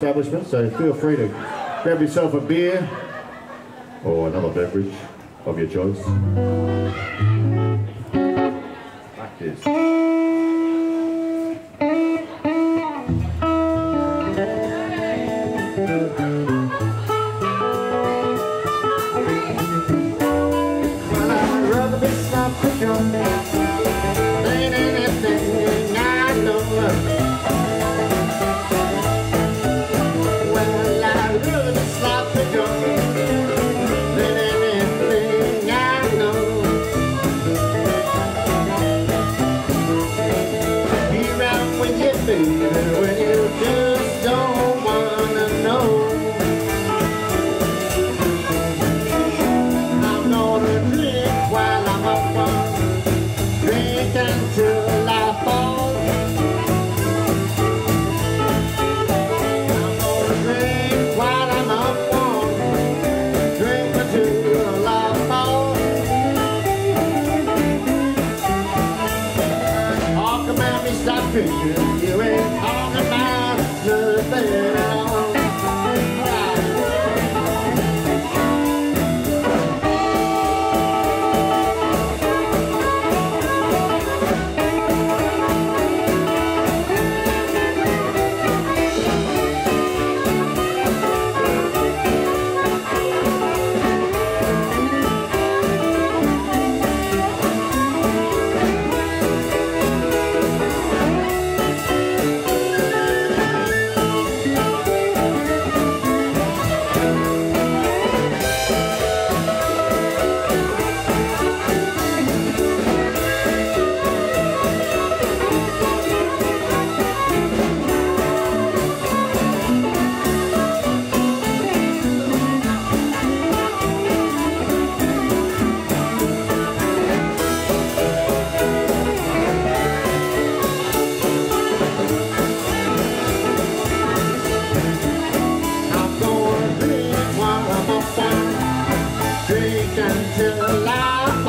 establishment, so feel free to grab yourself a beer or another beverage of your choice. Like this. Baby. away. you. to life.